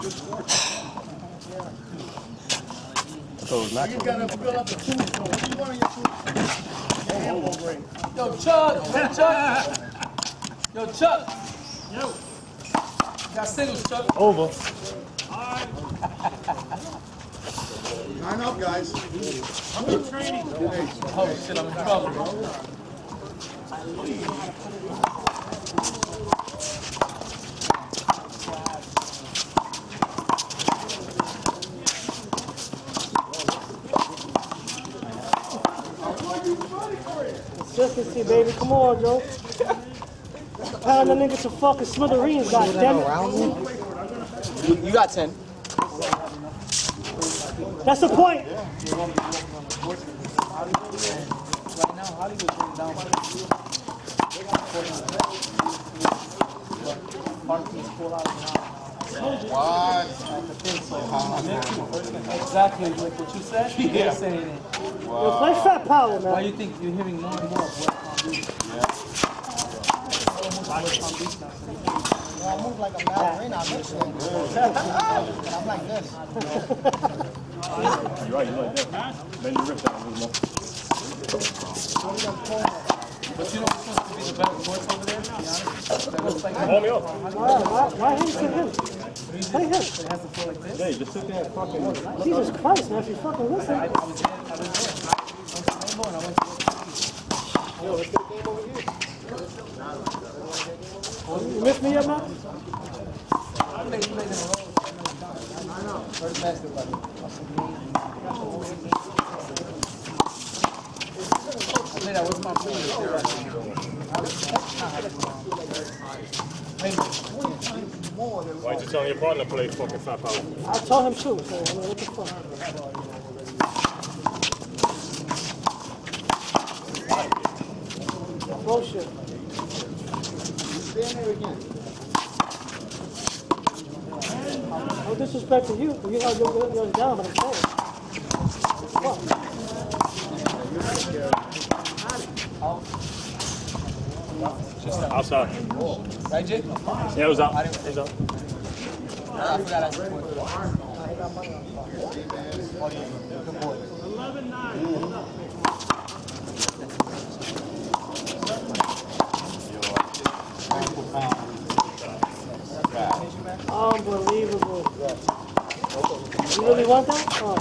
So it's not. You gotta fill up the tombstone. You want on your tombstone? Yo, Chuck! Hey, Chuck! Yo, Chuck! Yo! Got singles, Chuck. Over. Line up, guys. Oh, shit, I'm in trouble. Consistency, baby. Come on, Joe. Pound the nigga to fucking smithereens, goddammit. You, you got 10. That's the point. Right now, Hollywood's going down. Parkies pull out now. Exactly like what you said. Yeah. saying it. Yo, play fat power, man. Why man. you think you're hearing more and more I'm like this. You're right. You're like. But you supposed to be the over there? Hold me up. Why, why, this. Hey, just fucking. Jesus Christ, man. If you fucking listen. I, I was there. I was there. I went to Rainbow and I went to You miss me yet, man? I played. I my previous. Why'd you tell your partner to play fucking fat power? I told him too. So, what the fuck? Bullshit. No disrespect to you. You know, you're, you're, you're down, but I'm saying. Fuck. Outside. Right, Jay? Yeah, it was out. It was out. I forgot I said point. Unbelievable. You really want that? Oh,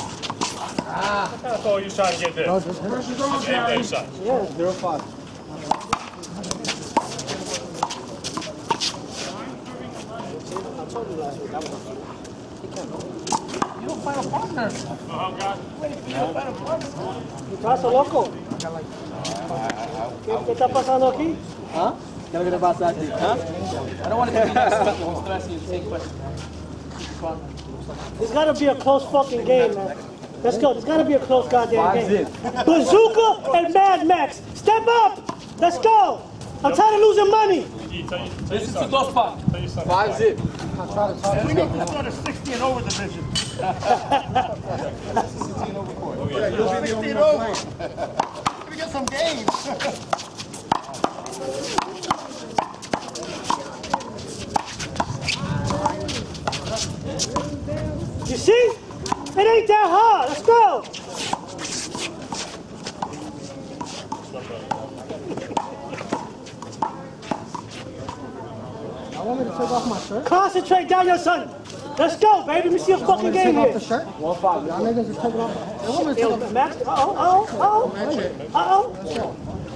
I thought you was trying to get there. Get there, son. yeah. Zero five. I told you last week. I was You don't find a partner. Wait, you don't find a partner. ¿Y estás loco? ¿Qué, ¿Qué está pasando aquí? ¿Ah? ¿Qué es lo que te pasa a ti? ¿Ah? I don't want to I'm still asking you the same question. There's got to be a close fucking game, man. Let's go. There's got to be a close goddamn game. Bazooka and Mad Max. Step up. Let's go. I'm tired of losing money. This is you- tell your Listen to son. those pop. Tell your son. Five zip. We need to start a 60 and over division. Oh, yeah. You'll be 60 and over. Let me get some games. You see? It ain't that hard. Let's go. I want me to take off my shirt. Concentrate down your son. Let's go, baby. Let me see a fucking Want me to game take off here. the shirt? One five. Y'all niggas taking off. They want me to take off. Max. Uh-oh, uh-oh, uh-oh. Uh-oh. Oh,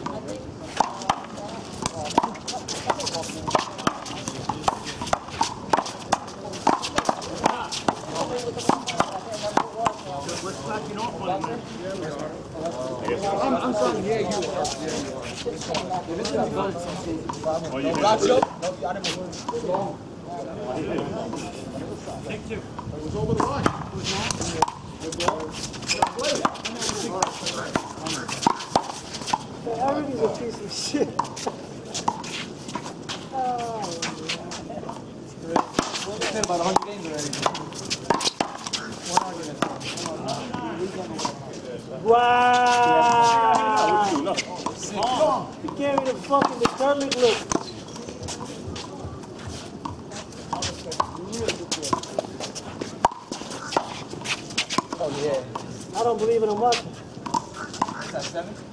About 100 games already. Wow! Oh, me the fucking determined look. Oh, yeah. I don't believe in a much. Is that seven?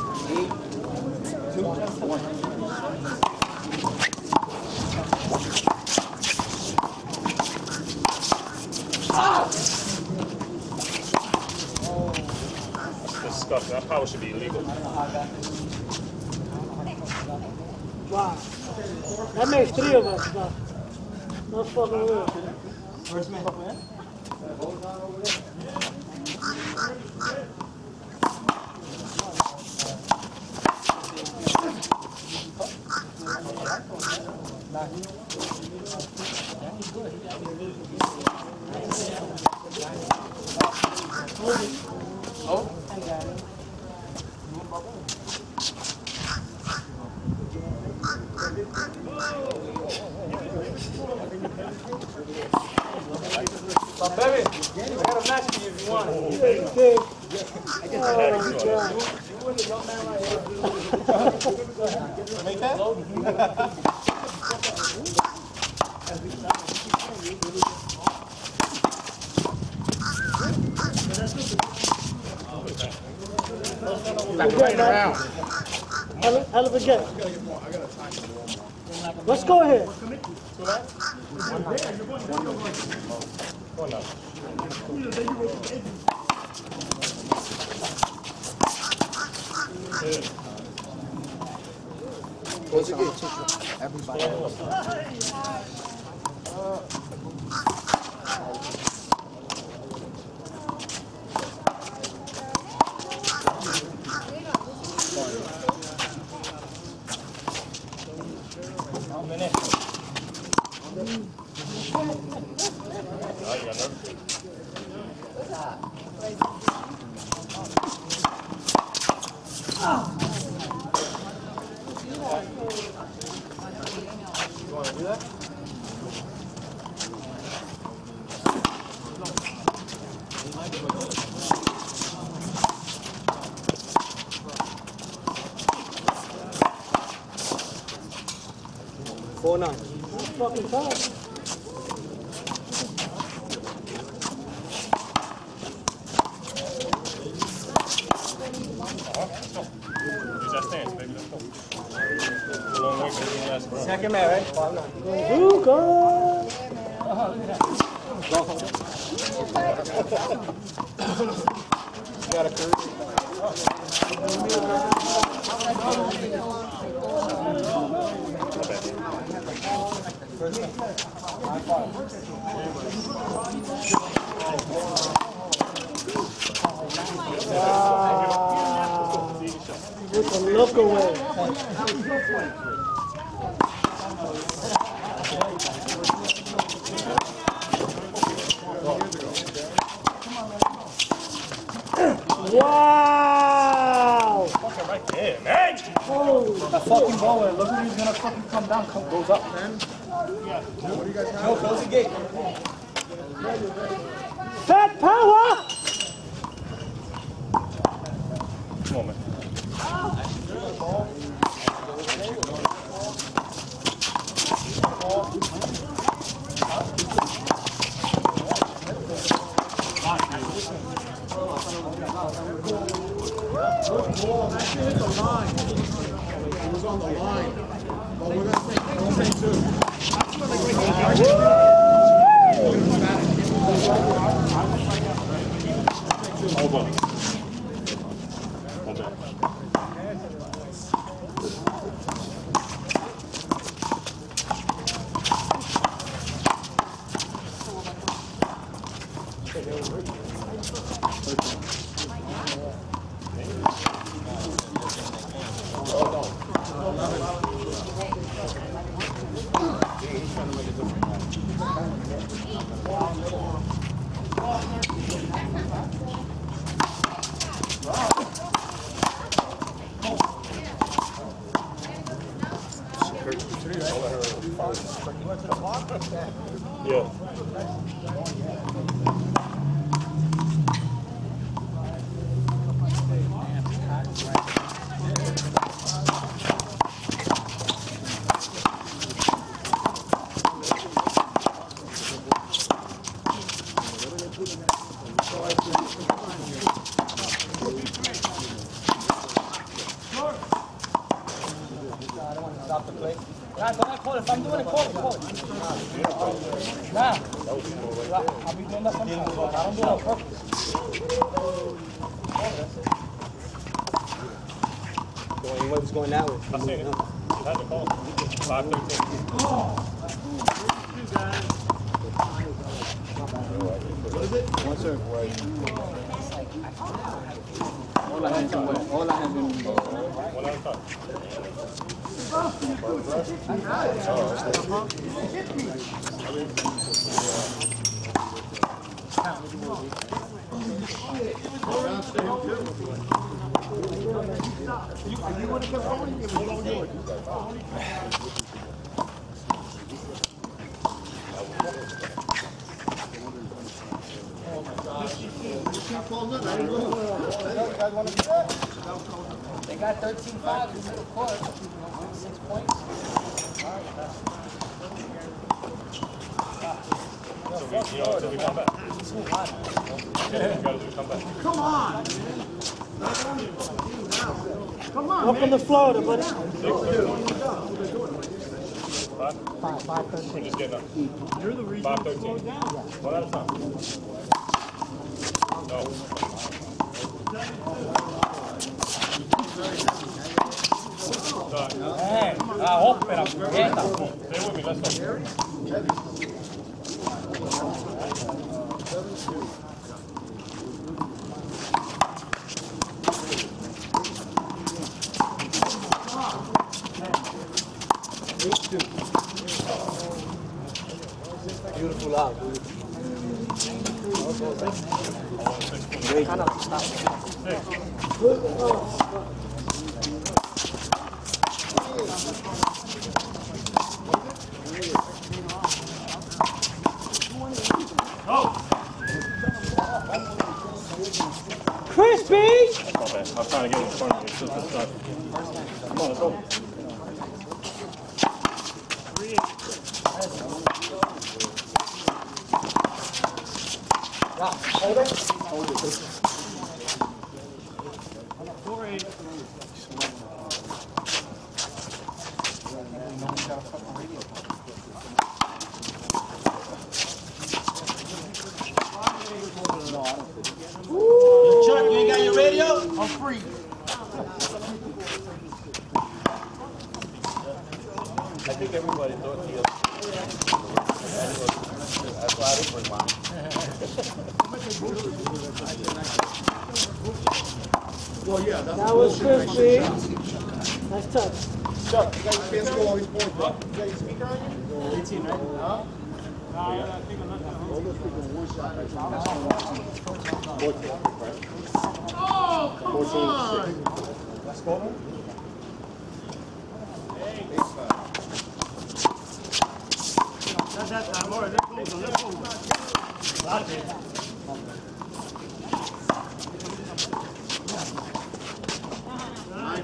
Disgusting. That power should be illegal. Wow. That makes three of us, though. No fucking real. Baby, I got a if you want hell of a game. Let's go ahead. Oh, you got nerve? Four nine. Fucking time. With a look away. Wow! Fucking right there, man. Holy That fucking ball, look he's gonna fucking come down, come, goes up, man. No, close the gate. fat power! Come on, man. It was on the line. But we're take, we'll take two. Hold on. Hold You, you would have kept. It was all yours. They got 13 5 in the middle court. the Florida, but. Five, five, thirteen. Just getting. You're the reason. Five, thirteen. No. Hey. Stay with me, let's go.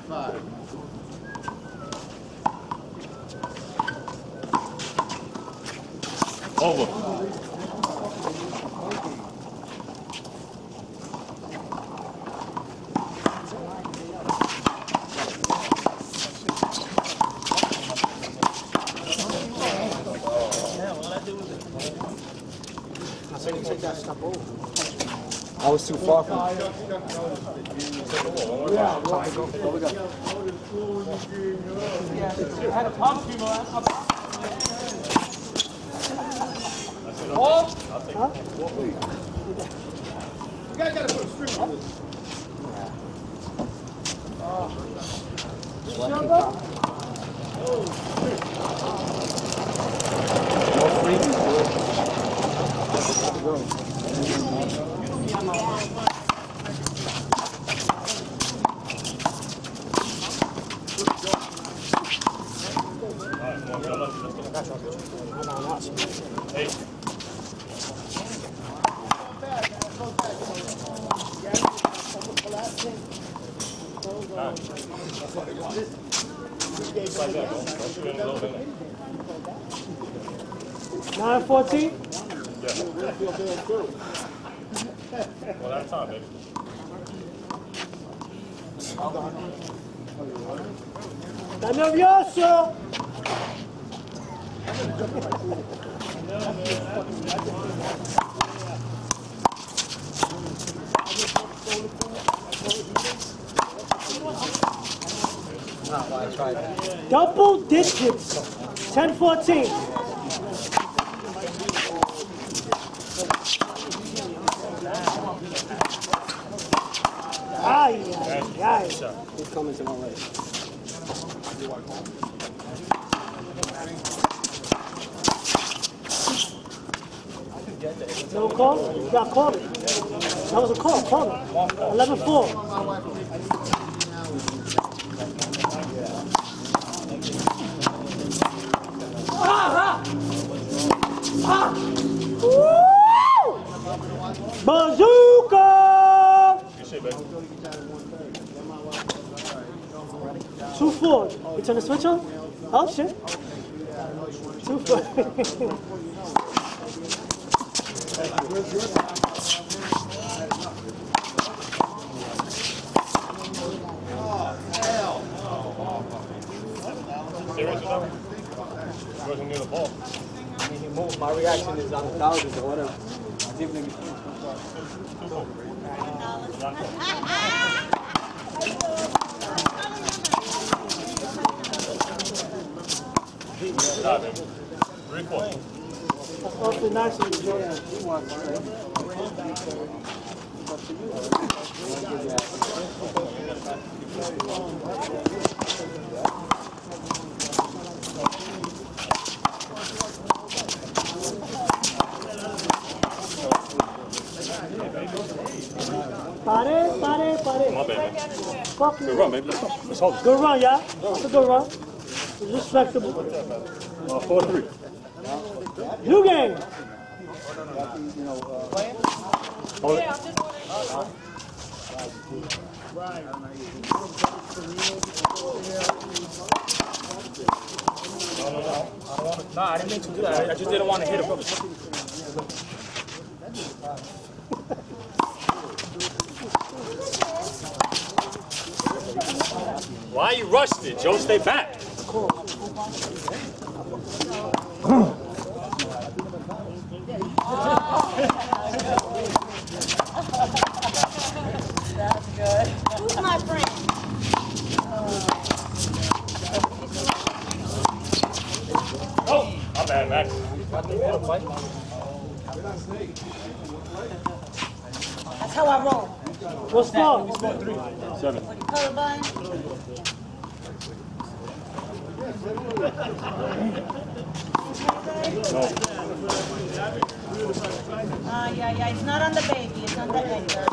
five. Over. I was too far from it. Had a pump. 9-14. Yeah. Time, baby. Está nervioso. Double digits. 10-14. He's coming to my. No call? Got called. That was a call. Call it. 11-4. Turn the switch on? Oh shit. You wasn't near the ball. I mean, he moved. My reaction is on thousands or whatever. I didn't think- Nah, baby. Three quarters. That's awfully nice of you, Jordan. Pare, pare, pare. My bad, man. Good run, baby. Let's go. Let's hold it. Good run, yeah? It's a good run. It's respectable. Uh, four three. New game. Hold it. No, I didn't mean to do that. I- I just didn't want to hit him. Why you rushed it, Joe? Stay back. Who's my friend? Oh, my bad, Max. That's how I roll. What's up? Seven. Colorblind. Ah, yeah, yeah. It's not on the baby. It's on the Edgar.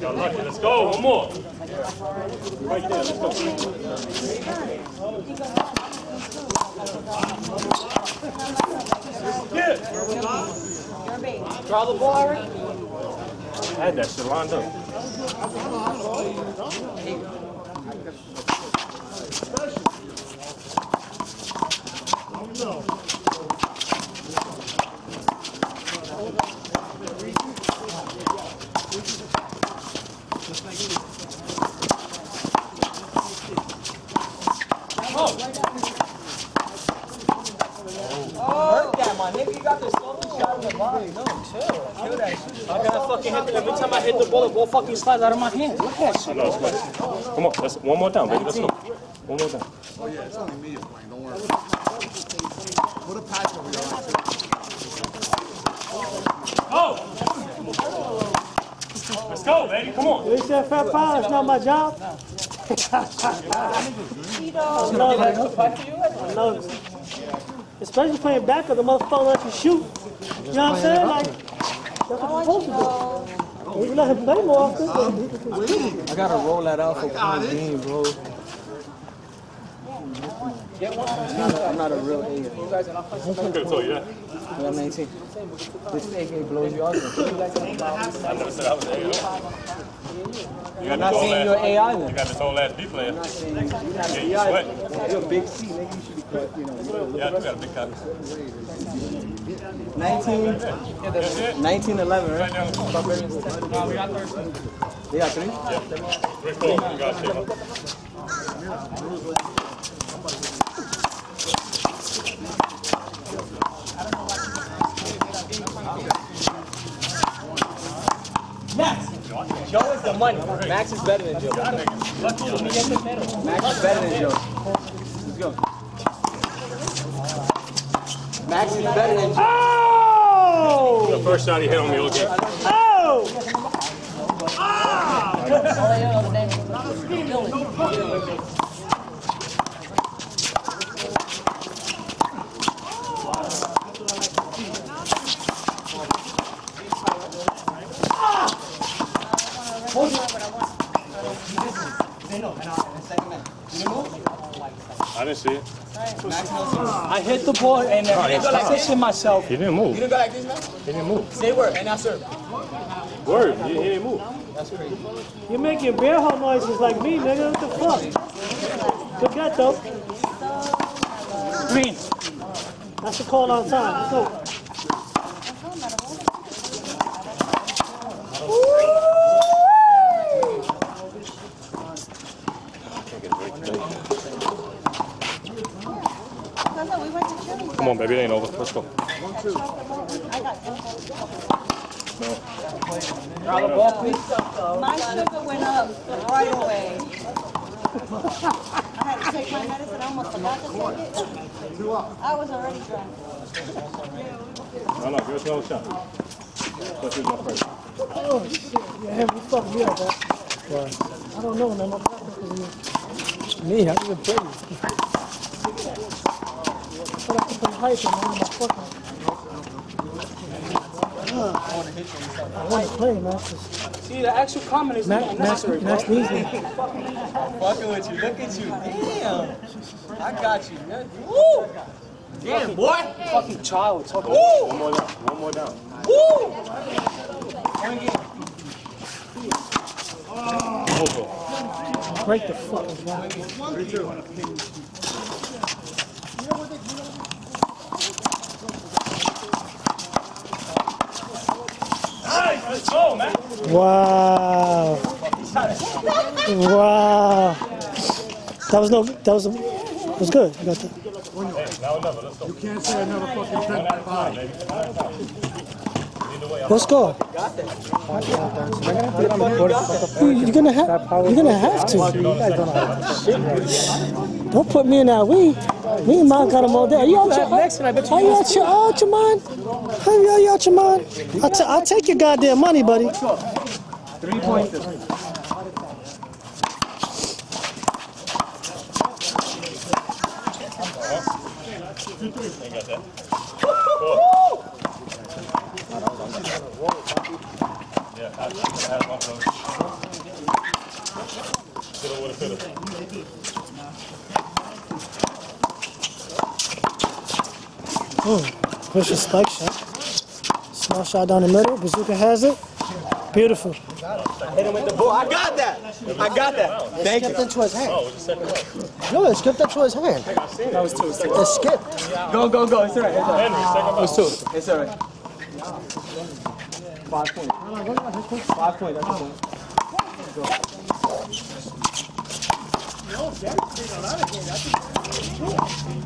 Got lucky. Let's go. One more. Right there. Let's go. Yeah. Draw the ball already? I had that shit lined up. Thank you. The ball, the slides out of my hands. Look at that shit. I it's nice. Come on. Let's one more down, baby. Let's go. One more down. Oh yeah, it's only me you're playing, don't worry. Put a patch over your eyes. Oh. Let's go, baby. Come on. You said fat pie, it's not my job. I love it. I love it. Especially playing backup, the motherfucker let you shoot. You know what I'm saying? Like, that's what you're supposed to do. You let him play more often. I gotta roll that out for one game, bro. I'm not, a, I'm not a real A. I could have told you that. I got 19. This AK blows you out. I never said I was A. You got not this saying old you're A either. You got this old ass B player. I'm not saying you're not Yeah, a you sweat. You're a big C, nigga. You should be cut, you know. Yeah, I do got a big cock. 19, That's it. 19, 11, Right got three? Got. Max! Joe is the money. Max is better than Joe. Max is better than Joe. Let's go. Max is better than Joe. Oh! The first shot he hit on me all game. Oh! I didn't see it. I hit the ball and I positioned myself. He didn't move. You didn't go like this, man? He didn't move. Say word, and I serve. Word. He, he didn't move. That's crazy. You're making bear hole noises like me, nigga. What the fuck? Good get though. Green. That's a call on time. Let's go. No, no, we went to Chile. Come on, baby. It ain't over. Let's go. I got Grab the ball, please. My sugar went up right away. I had to take my medicine. I almost forgot to take it. I was already drunk. No, no. Give us another shot. Let's do my first. Oh shit. Yeah, you fucked me up, bro. I don't know, man. My back is in Me, I didn't play. But I keep on hyping, man. My fucking. I want to play, man. 'cause See, the actual comment is not Max, Max, necessary, bro. Max needs me. Fucking with you. Look at you. Damn. I got you. man. Woo! Damn, boy. Fucking child. Talking One more down. One more down. Over. Break the fucking ground. Nice. Let's go, man. Wow. Wow. That was no. That was. That was good. You got that. You can't say another fucking 10 by 5. Let's go. You- You're gonna have. You're gonna have to. Don't put me in that we. Me and mine got him all day. Are you out your, are you out your, out your mind? Are you, are you out your mind? I'll, take your goddamn money, buddy. Three pointers. Ain't got that. Four. Yeah, I, I had one of those. Coulda, woulda, coulda. Vicious spike shot. Small shot down the middle. Bazooka has it. Beautiful. Hit him with the ball. I got that. I got that. Thank you. into his hand. Oh, it's the. No, it skipped into his hand. That was two. It's It skipped. Go, go, go. It's all right. It's all right. Henry, second round. two. It's all right. Five points. Five points. That's the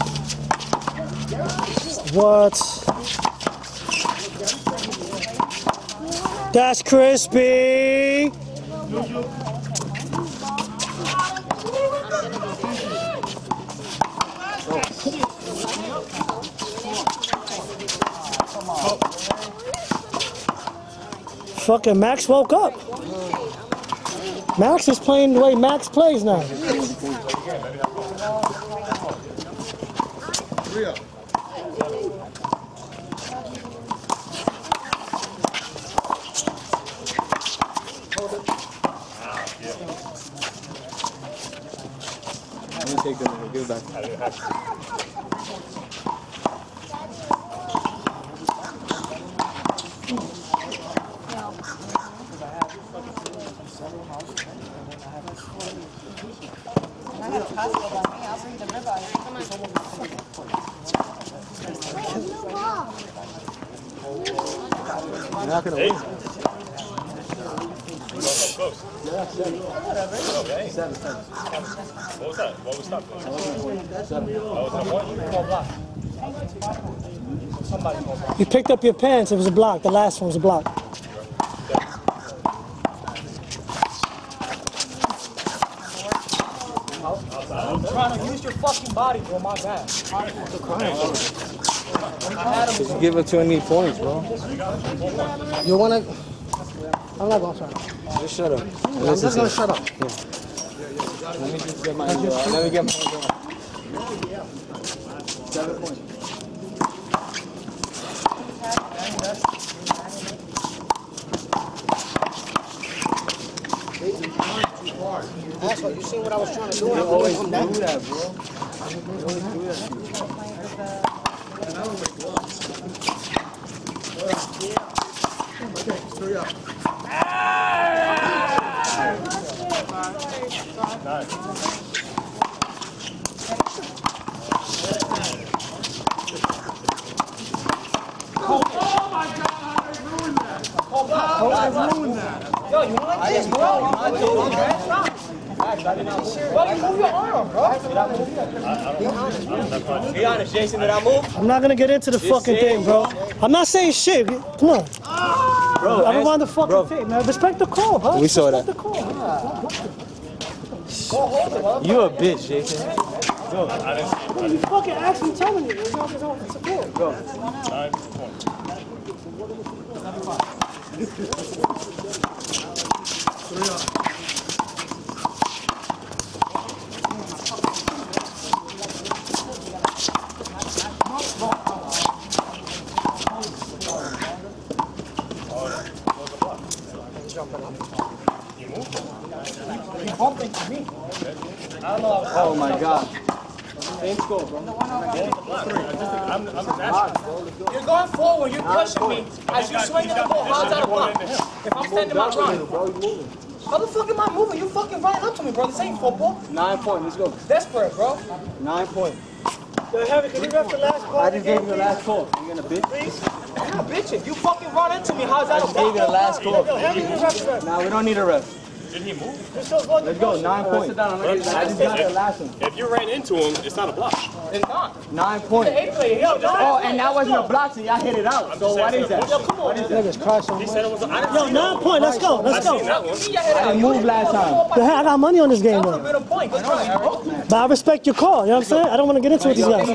point. What? That's crispy. Fucking Max woke up. Max is playing the way Max plays now. Three up. take them. Give it back. I didn't have to. I have Costco by me, I'll bring the ribeye. Come on. You're not gonna Eight. win. Close, close. Okay. What was that? What was that? That was a point? You picked up your pants. It was a block. The last one was a block. I'm trying to use your fucking body, bro. My bad. Just give it 20 points, bro. You wanna? I'm not gonna shut up. Just shut up. I'm just gonna shut up. Let me just get my. Let me get my. Asshole, you seen what I was trying to do? and I couldn't come down? Do that, bro. Hurry up. Yo, you like this, bro? Bro, you move your arm, bro. Be honest, Jason, did I move? I'm not gonna get into the fucking thing, bro. I'm not saying shit. Come on. Bro, I don't want the fucking thing, man. Respect the call, bro. We saw Respect that. the call. You a bitch, Jason. Bro, you fucking asked me, telling me. It's not, it's not, it's a call. Nine points. Hurry up. He bumped into me. Oh my god. Same score, bro. I'm, I'm. You're going forward. You're pushing me. As you swing the ball, how's that a block? If I'm standing my ground. How the fuck am I moving? You fucking running up to me, bro. This ain't football. Nine point. Let's go. Desperate, bro. Nine point. Yo, Harry, can you ref the last call? I just gave you the last call. You gonna bitch? Please? I'm not bitching. You fucking run into me. How's that a I just gave you the last call. Yo, Harry, can you ref the ref? Now we don't need a ref. Did he move? This show's going Let's go. Nine point. I just got the last one. If you ran into him, it's not a block. It's not. Nine point. Hey, play. Yo, Oh, and that wasn't a block, so y'all hit it out. So what is that? What is that? Niggas cry so He much. said it was. I didn't Yo, nine point. Let's go. Let's go. I didn't move last time. I got money on this game, though. have been a point. Good try, bro. But I respect your call. You know what I'm saying? I don't want to get into it with these guys.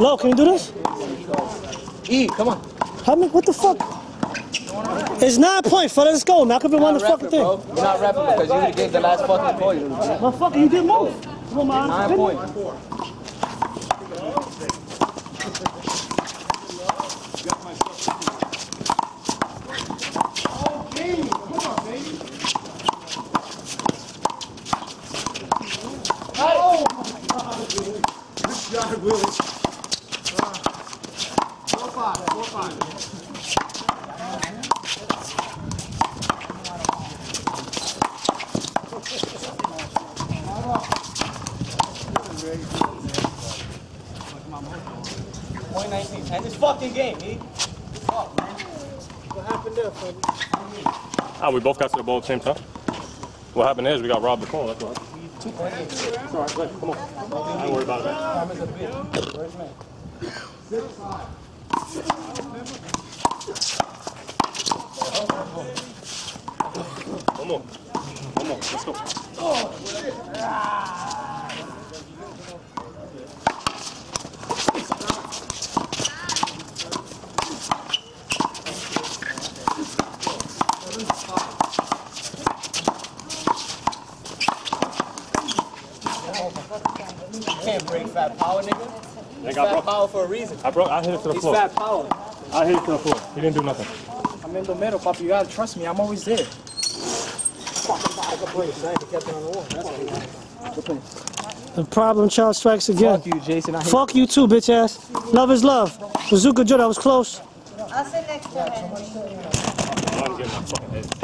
Lo, can you do this? E, come on. How many? What the fuck? It's nine point, fella. Let's go. I could be one the fucking thing. Bro. You're not rapping because you gave the last fucking call. You little bitch. Motherfucker, you did move. Come on. Nine point. Good shot, Willie. Uh, Four five, four five. Point 19. And this fucking game, E. What happened there, Fred? Ah, we both got to the ball at the same time. What happened is we got robbed the call. That's all. It's all right, ahead. Come on. Don't worry about it. One more. One more. Let's go. Can't power, nigga. They got Fat broke. power for a reason. I broke. I hit it to the He's floor. fat power. I hit it to the floor. He didn't do nothing. I'm in the middle, Papa. You gotta trust me. I'm always there. I the side. He kept the wall. That's what he wanted. The problem child strikes again. Fuck you, Jason. I hate Fuck you too, bitch ass. Love is love. Bazooka Joe, that was close. I'll sit next to Henry. I'm getting my fucking head.